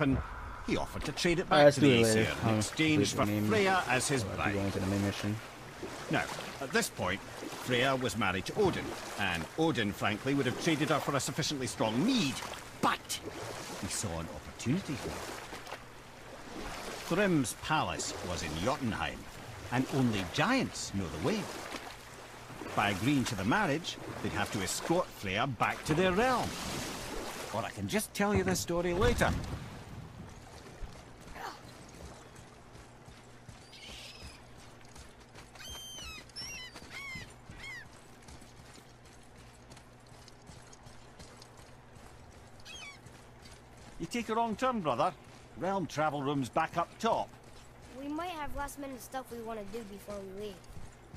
and he offered to trade it uh, back Alright, to the Aesir in exchange for the main- Freya as his bride. going to the main mission. Now, at this point, Freya was married to Odin, and Odin, frankly, would have traded her for a sufficiently strong mead, but he saw an opportunity for her. Thrym's palace was in Jotunheim, and only giants know the way. By agreeing to the marriage, they'd have to escort Freya back to their realm. Or I can just tell you this story later. Take a wrong turn, brother. Realm travel room's back up top. We might have last minute stuff we want to do before we leave.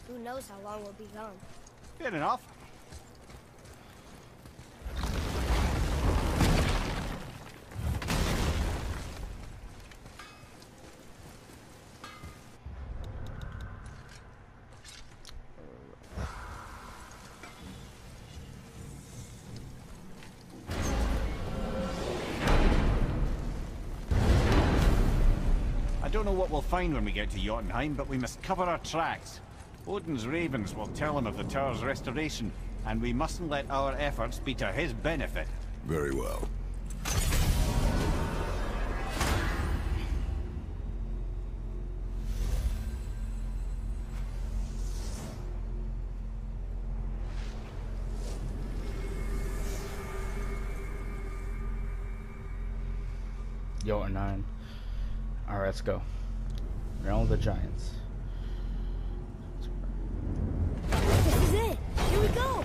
Who knows how long we'll be gone. Fair enough. Don't know what we'll find when we get to Jotunheim, but we must cover our tracks. Odin's ravens will tell him of the tower's restoration, and we mustn't let our efforts be to his benefit. Very well. Yo, or nine. Alright, let's go. Realm of the Giants. This is it! Here we go!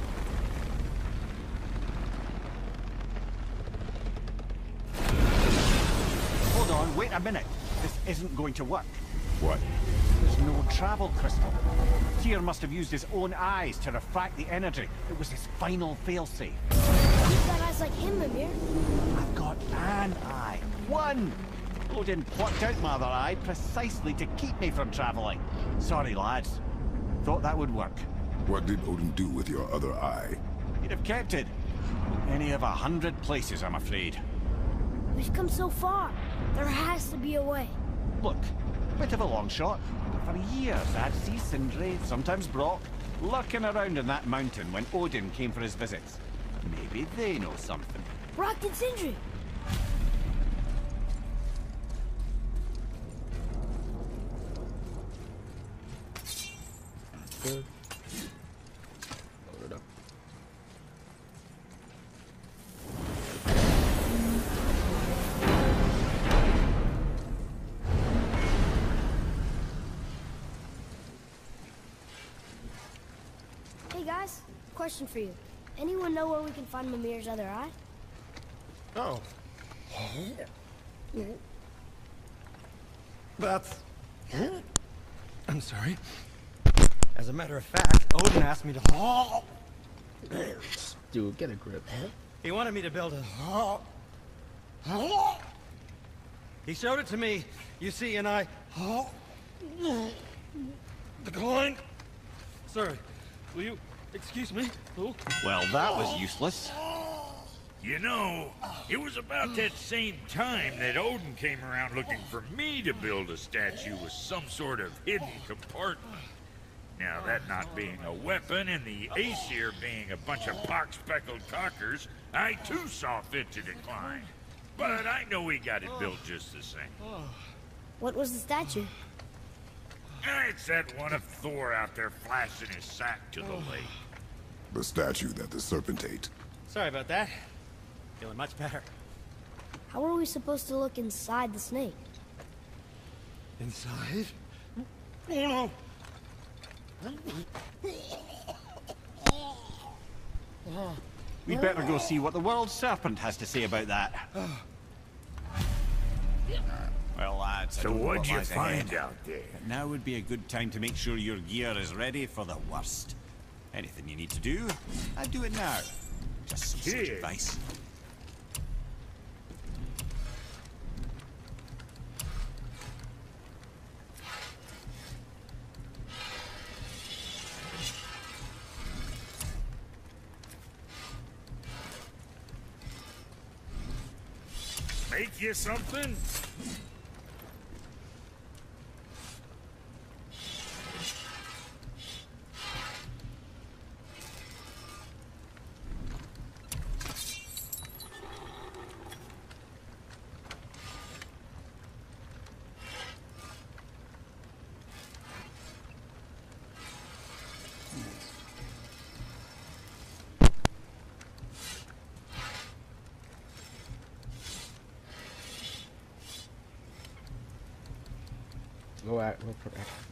Hold on, wait a minute. This isn't going to work. What? There's no travel crystal. Tyr must have used his own eyes to refract the energy. It was his final failsafe. You've got eyes like him, Mimir. I've got an eye. One! Odin plucked out my other eye precisely to keep me from traveling. Sorry, lads. Thought that would work. What did Odin do with your other eye? He'd have kept it. Any of a hundred places, I'm afraid. We've come so far. There has to be a way. Look, bit of a long shot. For years, I'd see Sindri, sometimes Brok, lurking around in that mountain when Odin came for his visits. Maybe they know something. Brok and Sindri. Good. Load it up. Hey guys, question for you. Anyone know where we can find Mimir's other eye? Oh. Yeah. That's... I'm sorry. As a matter of fact, Odin asked me to... haul. Dude, get a grip. He wanted me to build a... haul. He showed it to me, you see, and I... The Declined. Sorry, will you excuse me? Oh. Well, that was useless. You know, it was about that same time that Odin came around looking for me to build a statue with some sort of hidden compartment. Now, that not being a weapon and the Aesir being a bunch of pock-speckled cockers, I too saw fit to decline. But I know we got it built just the same. What was the statue? Ah, It's that one of Thor out there flashing his sack to the lake. The statue that the serpent ate. Sorry about that. Feeling much better. How are we supposed to look inside the snake? Inside? Oh no! We'd better go see what the world serpent has to say about that. Well, lads, So what'd what you find ahead. out there? But now would be a good time to make sure your gear is ready for the worst. Anything you need to do, I'd do it now. Just some Kid. advice. You something? Go at look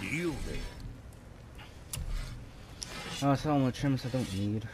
deal there. Oh, the trims I don't need.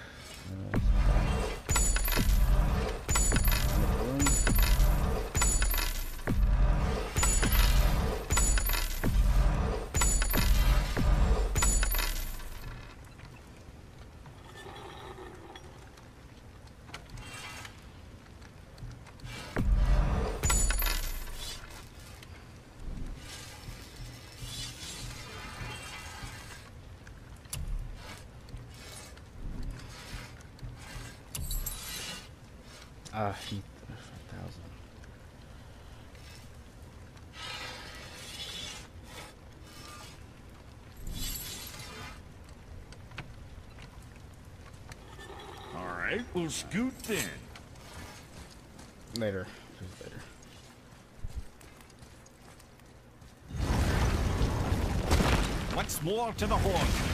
We'll scoot then. Later. Later. Once more to the horn.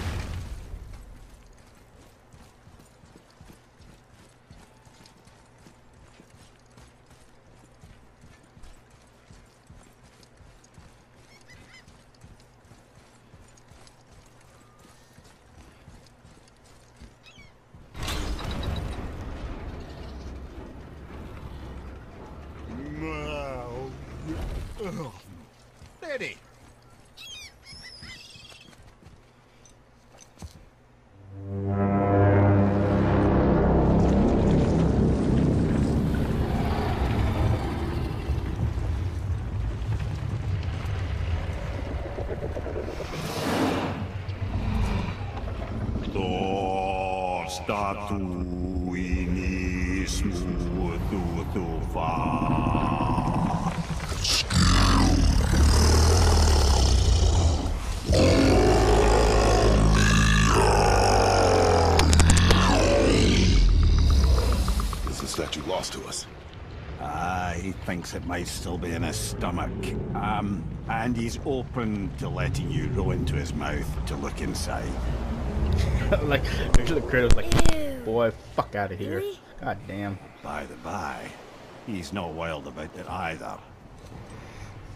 Is the statue lost to us? Ah, he thinks it might still be in his stomach. Um, and he's open to letting you roll into his mouth to look inside. like, actually, the critter like, Ew. boy, fuck out of here. Really? God damn. By the by, he's not wild about it either.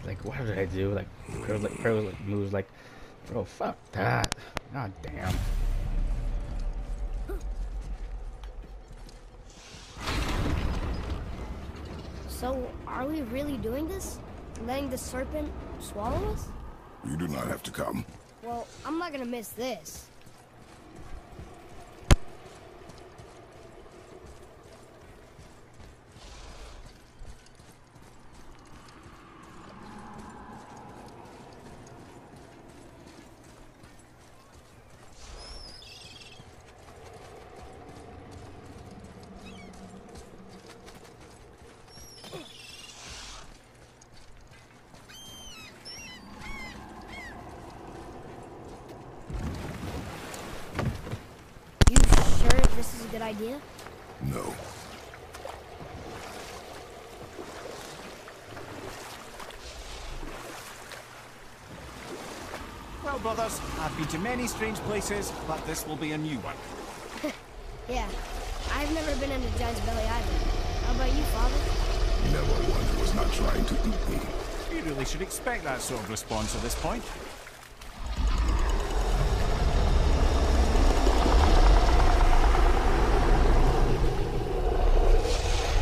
Like, what did I do? Like, the critter, like, critter like, moves like, bro, fuck that. God damn. So, are we really doing this? Letting the serpent swallow us? You do not have to come. Well, I'm not gonna miss this. You sure this is a good idea? No. Well, brothers, I've been to many strange places, but this will be a new one. Yeah, I've never been in a giant's belly either. How about you, Father? Never one who was not trying to eat me. You really should expect that sort of response at this point.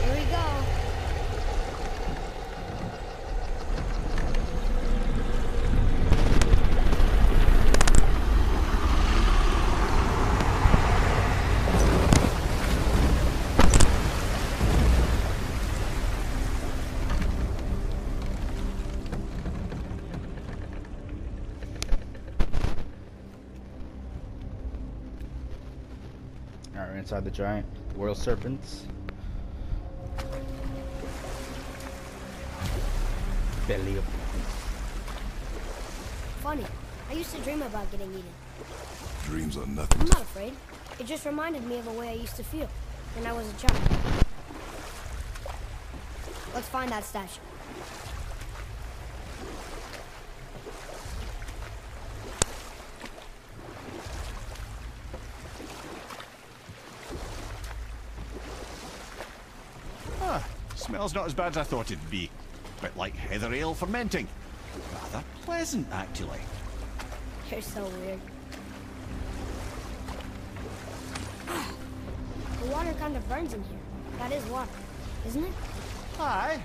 Here we go. Alright, inside the giant world serpents. Belly of Funny. I used to dream about getting eaten. Dreams are nothing I'm not afraid. It just reminded me of a way I used to feel when I was a child. Let's find that statue. Ah, smells not as bad as I thought it'd be. Bit like heather ale fermenting. Rather pleasant, actually. You're so weird. The water kind of burns in here. That is water, isn't it? Aye.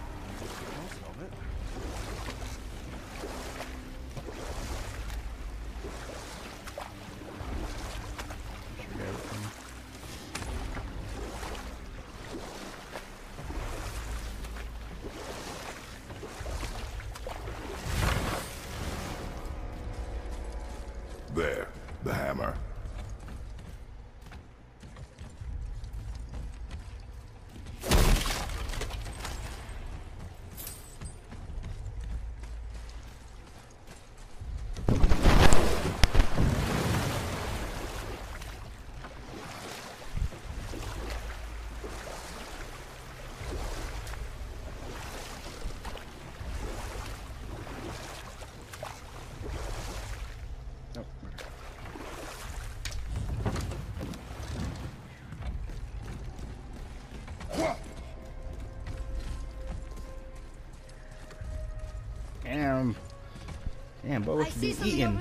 Damn, I what you see be eating?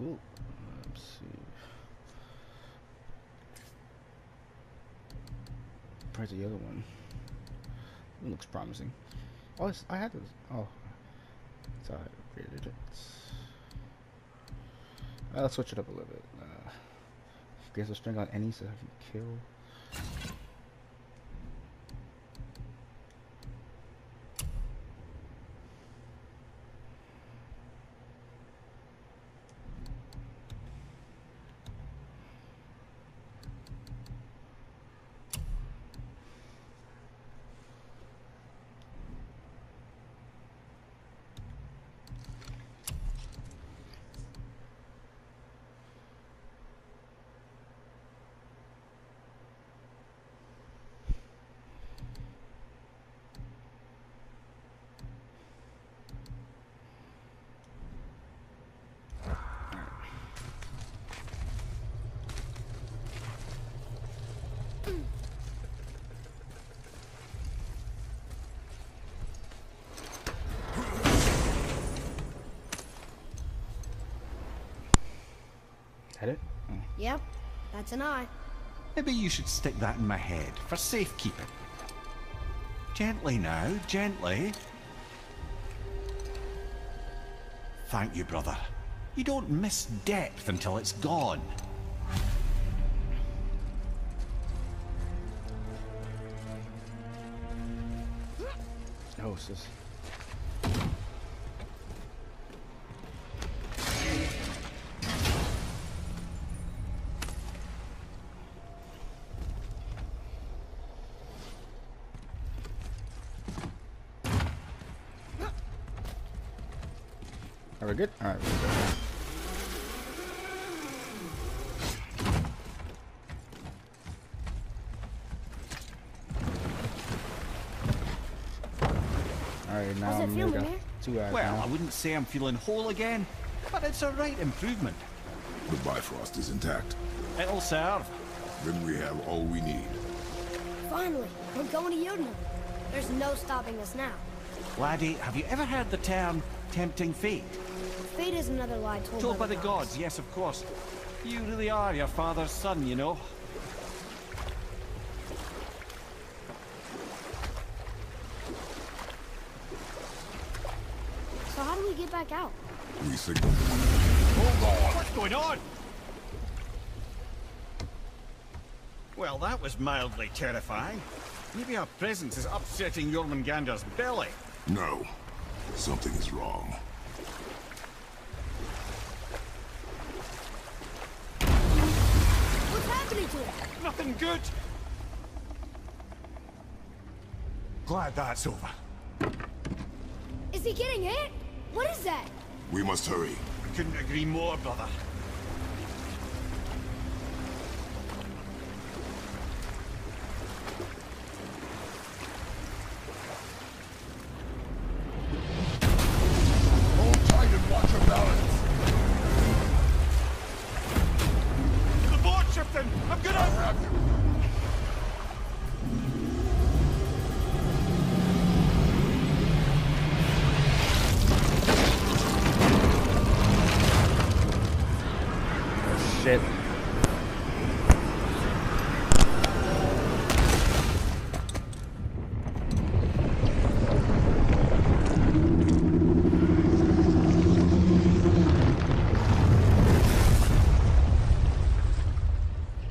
Ooh. Let's see. Where's the other one? It looks promising. Oh, I had this. Oh. It's I Upgraded it. Let's switch it up a little bit. Uh, guess a string on any so I can kill. That it? Oh. Yep, that's an eye. Maybe you should stick that in my head for safekeeping. Gently now, gently. Thank you, brother. You don't miss depth until it's gone. Oh, it's just... Are we good? Alright, we're good. Alright, now How's it I'm feel, gonna Mimir? two eyes Well, now. I wouldn't say I'm feeling whole again, but it's a right improvement. The Bifrost is intact. It'll serve. Then we have all we need. Finally, we're going to Jotunheim. There's no stopping us now. Laddie, have you ever heard the term tempting fate? Fate is another lie told, Told by the gods, yes, of course. You really are your father's son, you know. So how do we get back out? We signal. What's going on? Well, that was mildly terrifying. Maybe our presence is upsetting Jormungandr's belly. No. Something is wrong. What's happening to it? Nothing good. Glad that's over. Is he getting hit? What is that? We must hurry. I couldn't agree more, brother.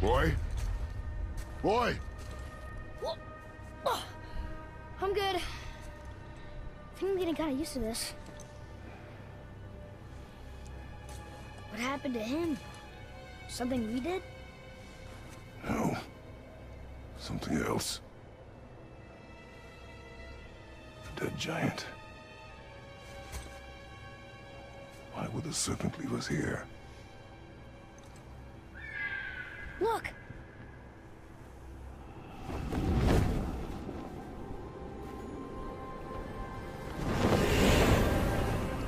Boy? Boy! I'm good. I think I'm getting kind of used to this. What happened to him? Something we did? No. Something else. A dead giant. Why would the serpent leave us here? Look!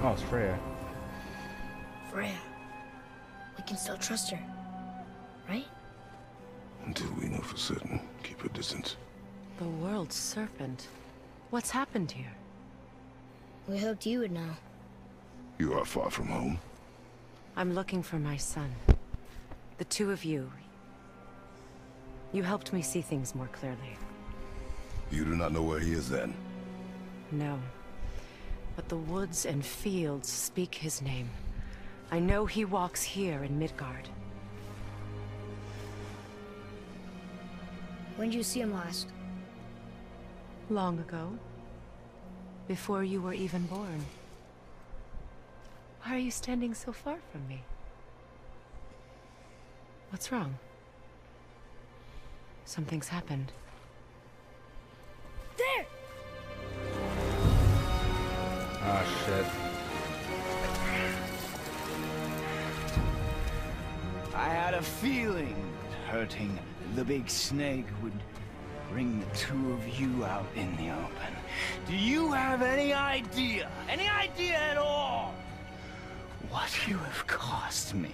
Oh, it's Freya. Freya. We can still trust her. Right? Until we know for certain, keep a distance. The world's serpent. What's happened here? We hoped you would know. You are far from home. I'm looking for my son. The two of you. You helped me see things more clearly. You do not know where he is then? No. But the woods and fields speak his name. I know he walks here in Midgard. When did you see him last? Long ago. Before you were even born. Why are you standing so far from me? What's wrong? Something's happened. There! Oh, shit. I had a feeling that hurting the big snake would bring the two of you out in the open. Do you have any idea, any idea at all, what you have cost me?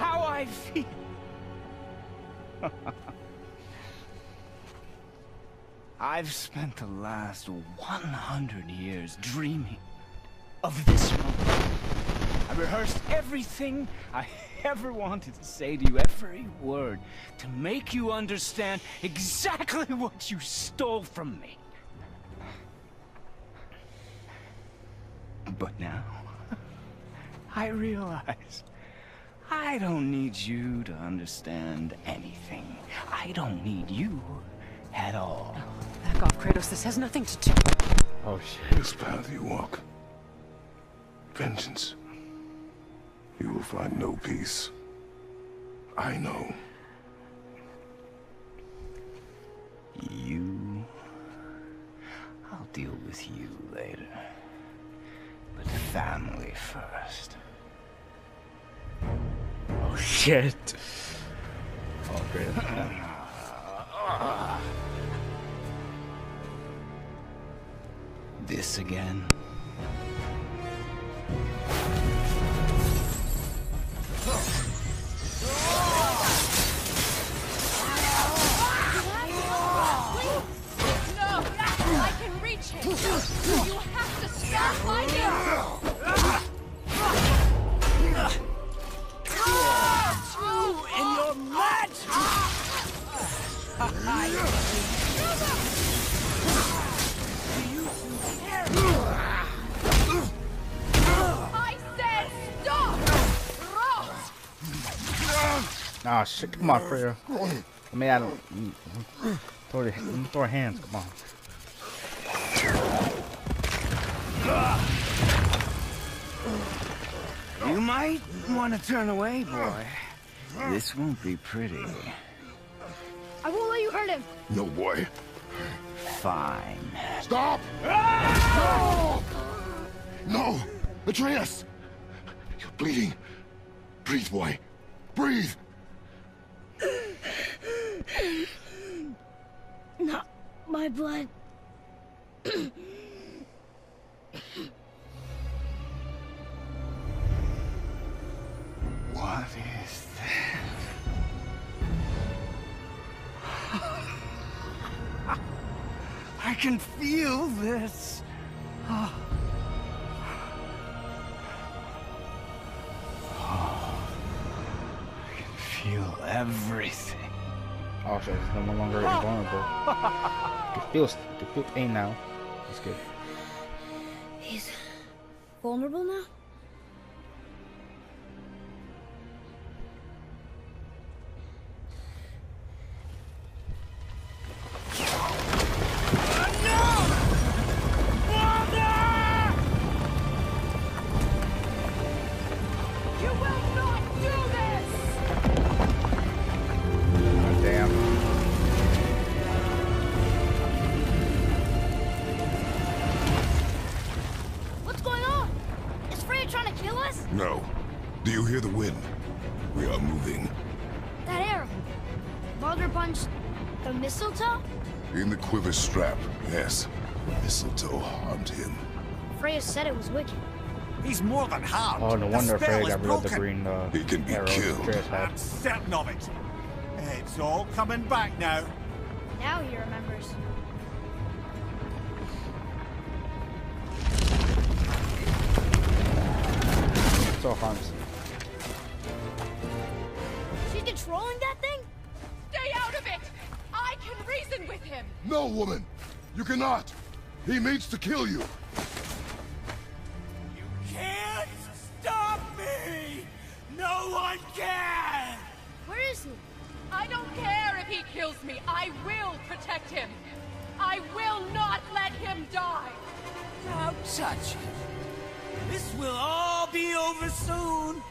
How I feel? I've spent the last 100 years dreaming of this moment. I rehearsed everything I ever wanted to say to you, every word, to make you understand exactly what you stole from me. But now, I realize I don't need you to understand anything. I don't need you at all. Oh, back off, Kratos. This has nothing to do. Oh shit. This path you walk, vengeance, you will find no peace. I know. You. I'll deal with you later. But family first. Oh shit. Oh great. This again? No! I can reach him! You have to stop fighting! Magic! I said stop! Ross! Ah shit. Come on, Freya. I mean, I don't. Throw the throw hands. Come on. You might want to turn away, boy. This won't be pretty. I won't let you hurt him. No, boy. Fine. Stop! No! No! Atreus! You're bleeding. Breathe, boy. Breathe! Not my blood. What is can feel this. oh I can feel everything. Oh shit. It's no longer invulnerable. You can feel, you can feel pain now. That's good. He's vulnerable now? Quiver strap, yes. Mistletoe harmed him. Freya said it was wicked. He's more than harmed. Oh, no wonder Freya got rid of the green uh, He can be arrows killed. I'm certain of it. It's all coming back now. Now he remembers. So harms. Cannot! He means to kill you! You can't stop me! No one can! Where is he? I don't care if he kills me. I will protect him. I will not let him die. Don't touch him. This will all be over soon.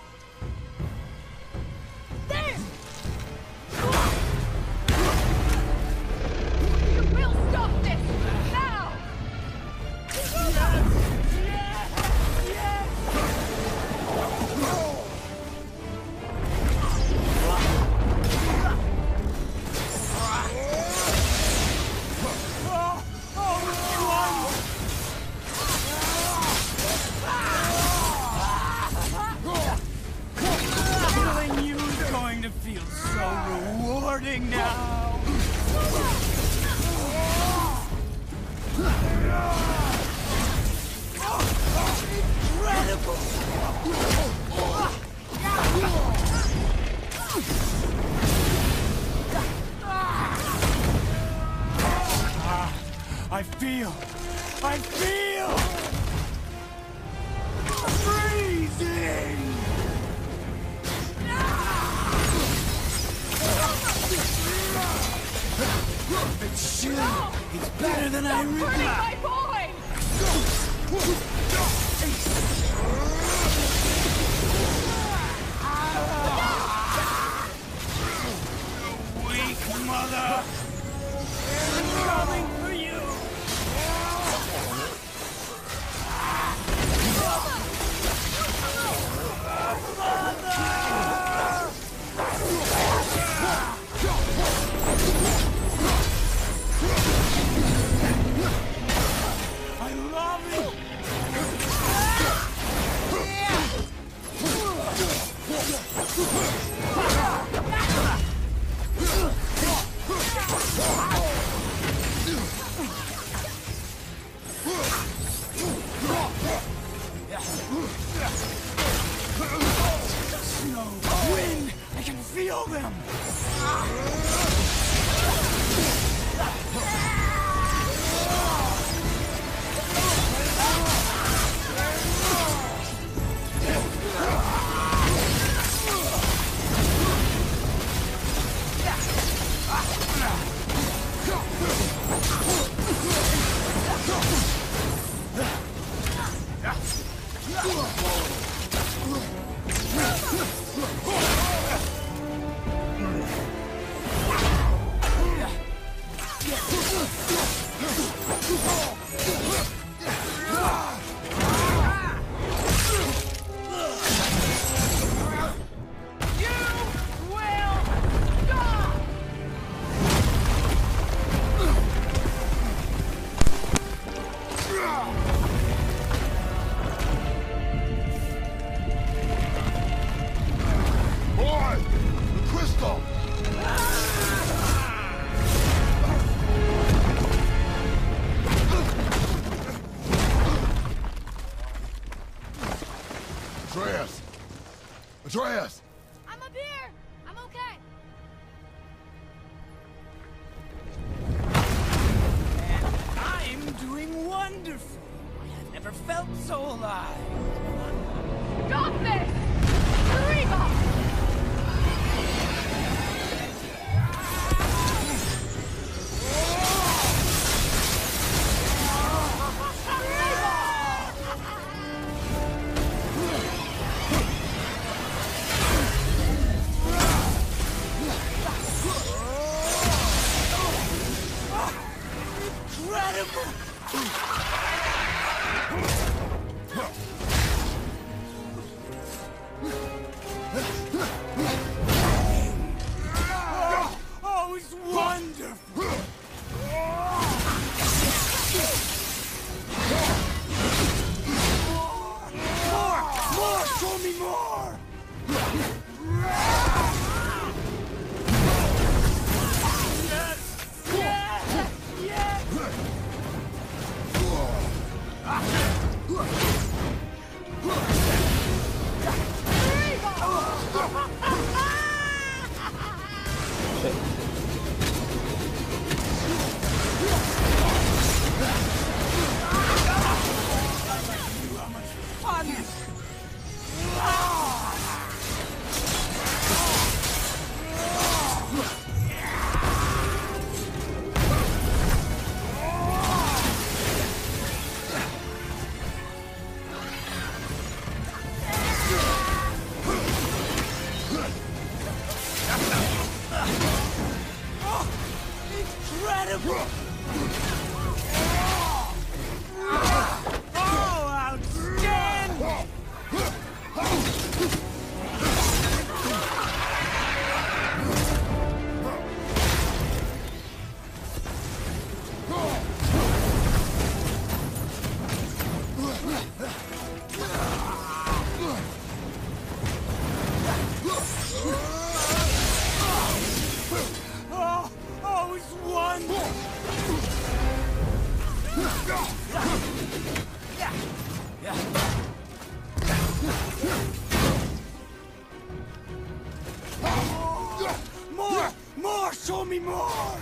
me more!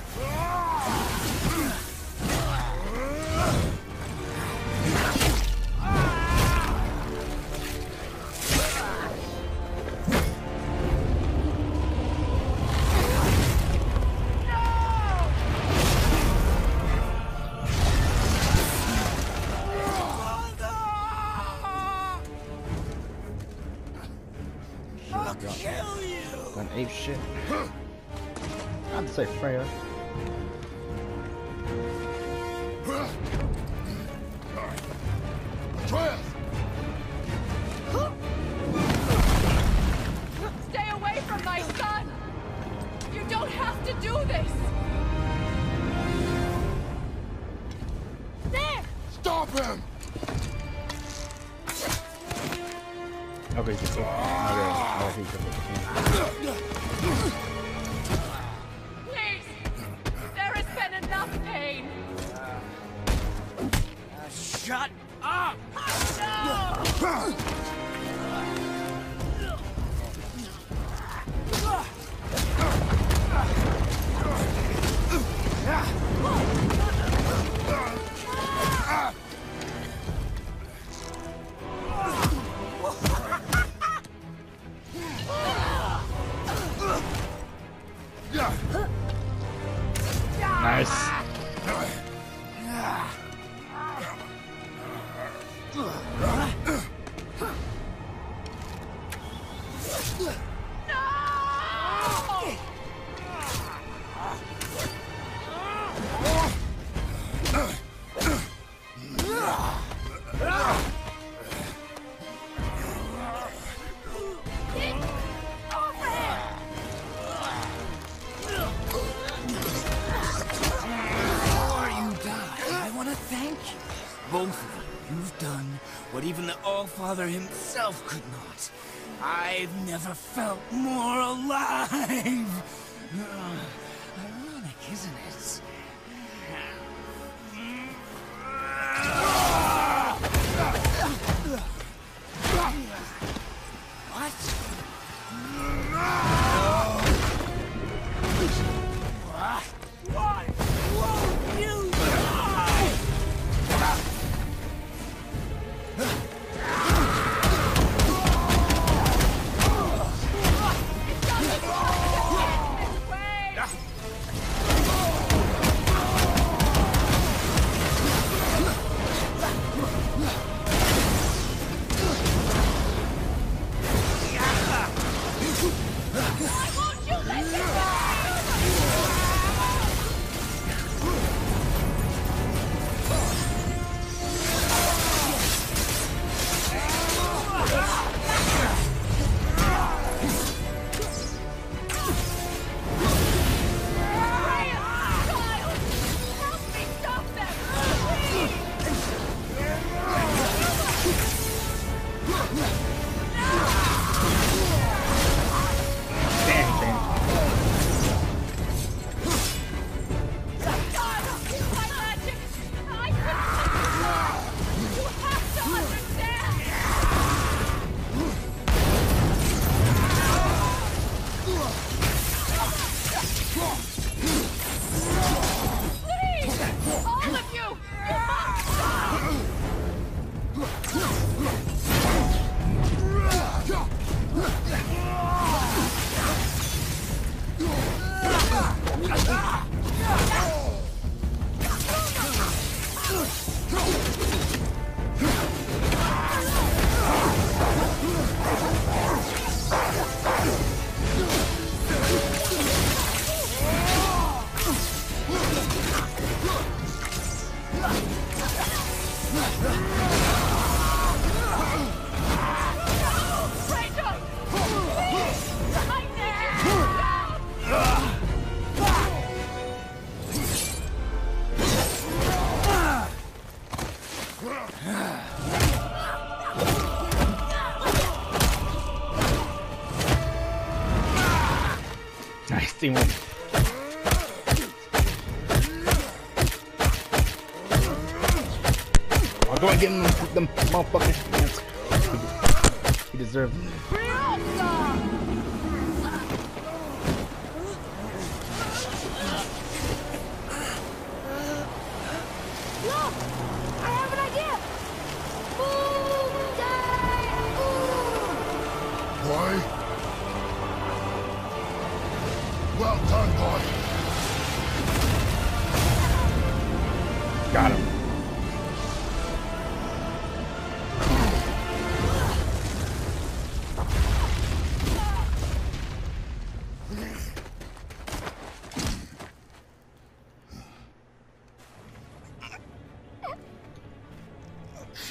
Father himself could not. I've never felt more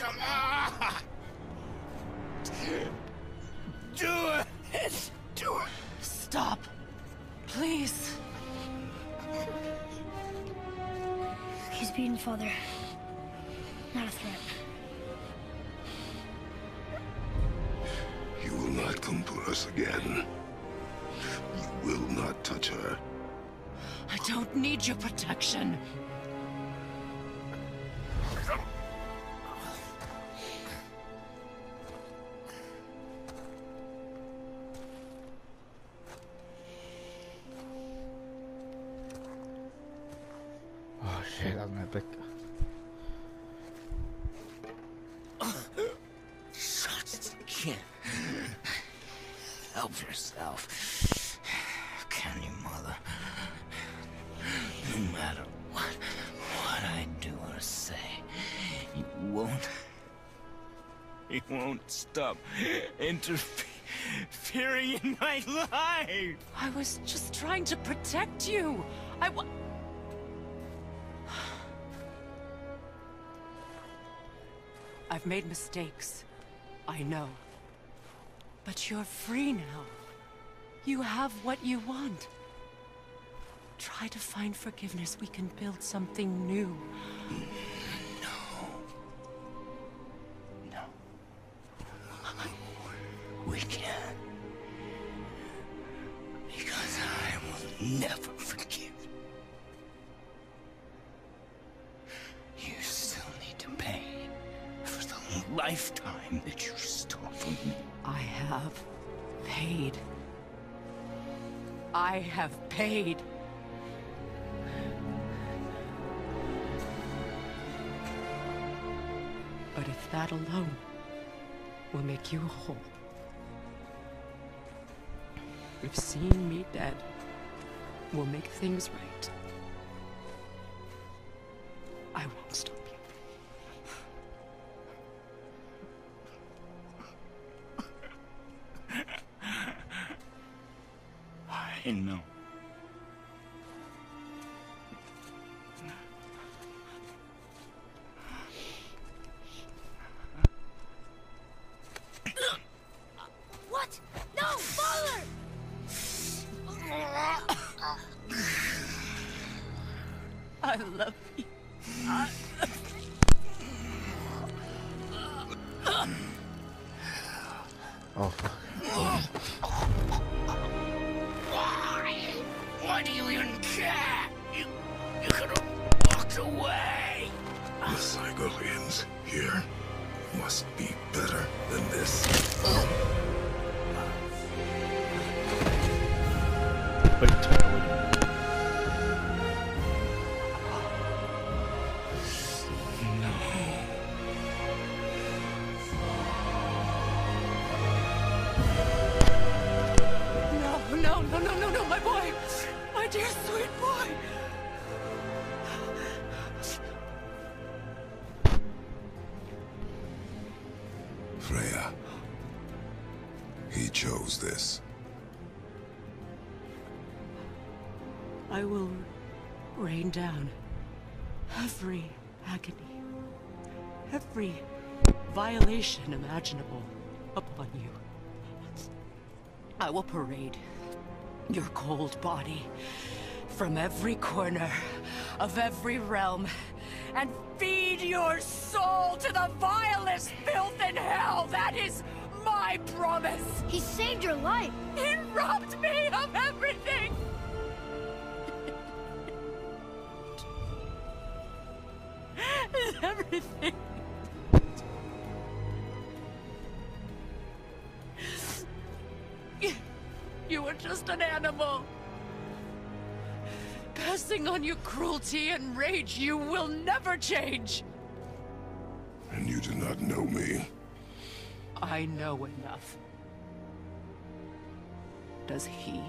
Come on! Do it! Do it! Stop. Please. He's beaten father. Not a threat. You will not come for us again. You will not touch her. I don't need your protection. Interfering in my life. I was just trying to protect you. I wa- I've made mistakes. I know. But you're free now. You have what you want. Try to find forgiveness. We can build something new. Make you whole, if seeing me dead. We'll make things right, Why do you even care? You, you could have walked away. The Cygolians here must be imaginable upon you. I will parade your cold body from every corner of every realm and feed your soul to the vilest filth in hell. That is my promise. He saved your life. He robbed me of everything. everything. You were just an animal. Passing on your cruelty and rage, you will never change. And you do not know me. I know enough. does he?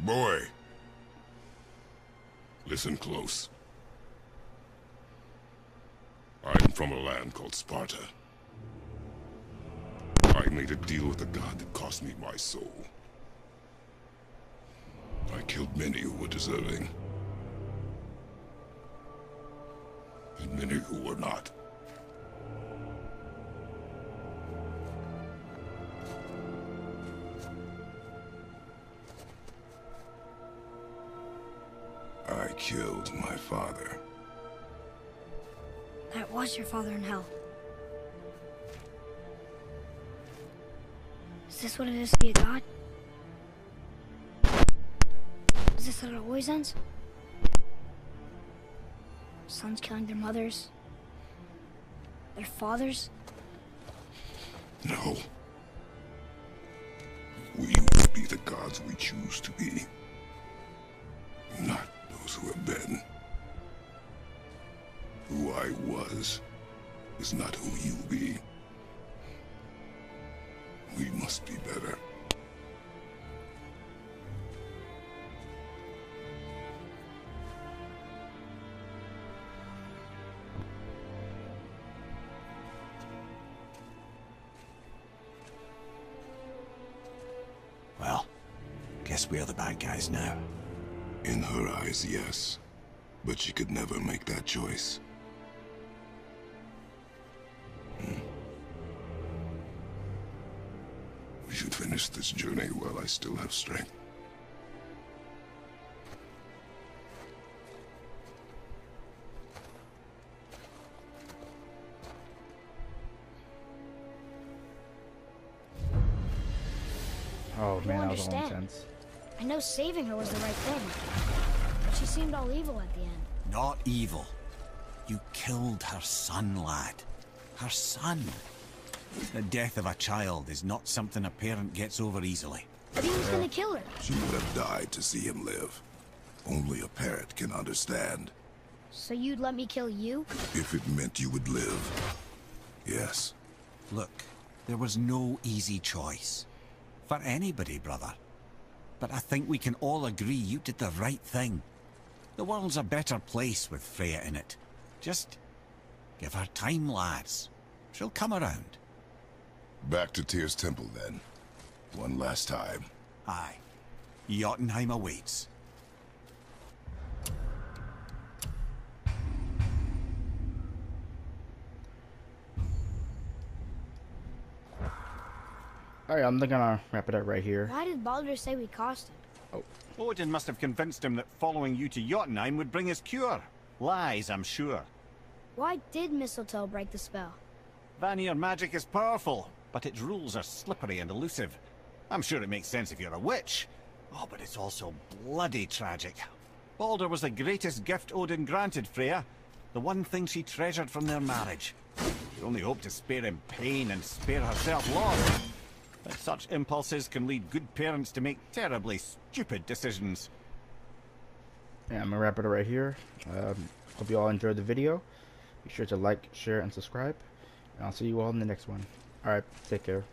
Boy. Listen close. I'm from a land called Sparta. I made a deal with a god that cost me my soul. I killed many who were deserving. And many who were not. I killed my father. Was your father in hell. Is this what it is to be a god? Is this how it always ends? Sons killing their mothers? Their fathers? No. We will be the gods we choose to be. Not those who have been. I was is not who you be. We must be better. Well, guess we're the bad guys now. In her eyes, yes. But she could never make that choice. This journey while I still have strength. Oh man, that was all understand. intense. I know saving her was the right thing. But she seemed all evil at the end. Not evil. You killed her son, lad. Her son. The death of a child is not something a parent gets over easily. But he was gonna kill her. She would have died to see him live. Only a parent can understand. So you'd let me kill you? If it meant you would live. Yes. Look, there was no easy choice. For anybody, brother. But I think we can all agree you did the right thing. The world's a better place with Freya in it. Just give her time, lads. She'll come around. Back to Tyr's temple then. One last time. Aye. Jotunheim awaits. Alright, I'm gonna wrap it up right here. Why did Baldur say we cost him? Oh. Odin must have convinced him that following you to Jotunheim would bring his cure. Lies, I'm sure. Why did mistletoe break the spell? Vanir magic is powerful, but its rules are slippery and elusive. I'm sure it makes sense if you're a witch. Oh, but it's also bloody tragic. Baldur was the greatest gift Odin granted Freya. The one thing she treasured from their marriage. She only hoped to spare him pain and spare herself loss. But such impulses can lead good parents to make terribly stupid decisions. Yeah, I'm gonna wrap it right here. Um, hope you all enjoyed the video. Be sure to like, share, and subscribe. And I'll see you all in the next one. Alright, take care.